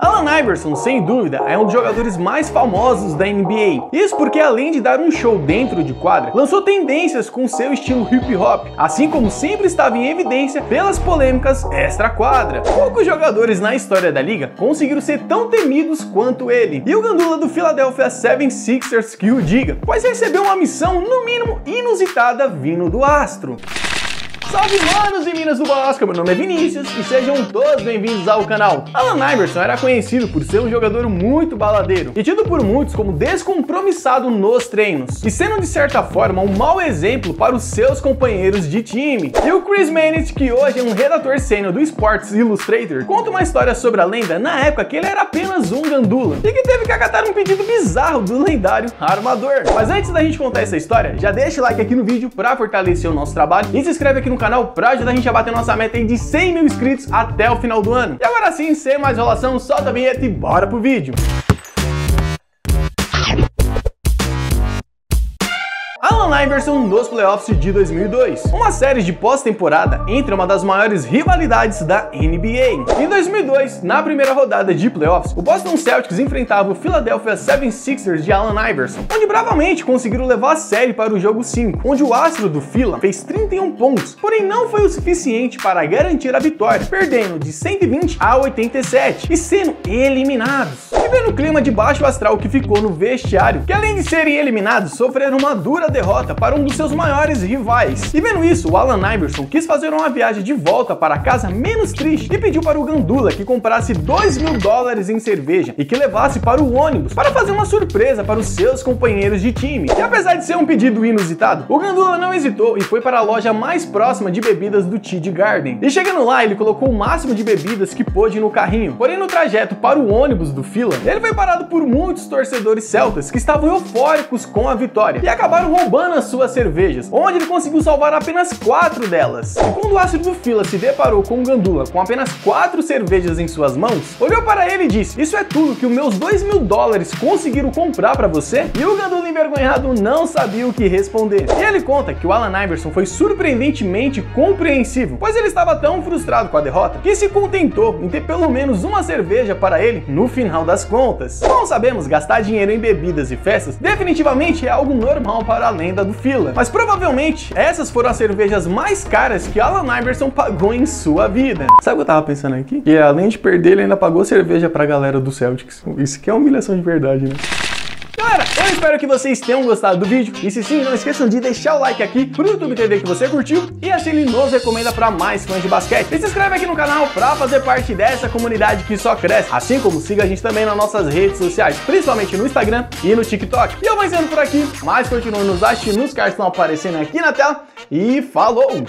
Allen Iverson, sem dúvida, é um dos jogadores mais famosos da NBA. Isso porque, além de dar um show dentro de quadra, lançou tendências com seu estilo hip hop, assim como sempre estava em evidência pelas polêmicas extra-quadra. Poucos jogadores na história da liga conseguiram ser tão temidos quanto ele. E o gandula do Philadelphia 76ers que o diga, pois recebeu uma missão, no mínimo, inusitada vindo do astro. Salve manos e minas do Bosca, meu nome é Vinícius e sejam todos bem-vindos ao canal. Alan Iverson era conhecido por ser um jogador muito baladeiro e tido por muitos como descompromissado nos treinos, e sendo de certa forma um mau exemplo para os seus companheiros de time. E o Chris Mannix, que hoje é um redator sênior do Sports Illustrator, conta uma história sobre a lenda na época que ele era apenas um gandula e que teve que acatar um pedido bizarro do lendário armador. Mas antes da gente contar essa história, já deixa o like aqui no vídeo para fortalecer o nosso trabalho e se inscreve aqui no canal pra ajudar a gente a bater nossa meta de 100 mil inscritos até o final do ano. E agora sim, sem mais enrolação, solta a vinheta e bora pro vídeo. Allen Iverson nos playoffs de 2002, uma série de pós-temporada entre uma das maiores rivalidades da NBA. Em 2002, na primeira rodada de playoffs, o Boston Celtics enfrentava o Philadelphia 76ers de Allen Iverson, onde bravamente conseguiram levar a série para o jogo 5, onde o astro do Phila fez 31 pontos, porém não foi o suficiente para garantir a vitória, perdendo de 120 a 87 e sendo eliminados. Vendo o clima de baixo astral que ficou no vestiário, que além de serem eliminados, sofreram uma dura derrota para um dos seus maiores rivais. E vendo isso, o Alan Iverson quis fazer uma viagem de volta para casa menos triste e pediu para o Gandula que comprasse 2 mil dólares em cerveja e que levasse para o ônibus para fazer uma surpresa para os seus companheiros de time. E apesar de ser um pedido inusitado, o Gandula não hesitou e foi para a loja mais próxima de bebidas do TD Garden. E chegando lá, ele colocou o máximo de bebidas que pôde no carrinho. Porém, no trajeto para o ônibus do fila, ele foi parado por muitos torcedores celtas que estavam eufóricos com a vitória e acabaram roubando as suas cervejas, onde ele conseguiu salvar apenas quatro delas. E quando o ácido do fila se deparou com o Gandula com apenas quatro cervejas em suas mãos, olhou para ele e disse: Isso é tudo que os meus dois mil dólares conseguiram comprar para você? E o Gandula envergonhado não sabia o que responder. E ele conta que o Alan Iverson foi surpreendentemente compreensivo, pois ele estava tão frustrado com a derrota que se contentou em ter pelo menos uma cerveja para ele no final das contas. Como sabemos, gastar dinheiro em bebidas e festas definitivamente é algo normal para a lenda do Fila. Mas provavelmente essas foram as cervejas mais caras que Alan Iverson pagou em sua vida. Sabe o que eu tava pensando aqui? Que além de perder, ele ainda pagou cerveja pra galera do Celtics. Isso que é humilhação de verdade, né? Galera, eu espero que vocês tenham gostado do vídeo. E se sim, não esqueçam de deixar o like aqui pro YouTube entender que você curtiu. E assim ele nos recomenda para mais fãs de basquete. E se inscreve aqui no canal para fazer parte dessa comunidade que só cresce. Assim como siga a gente também nas nossas redes sociais, principalmente no Instagram e no TikTok. E eu vou encerrando por aqui, mas continue nos assistindo nos cards estão aparecendo aqui na tela. E falou!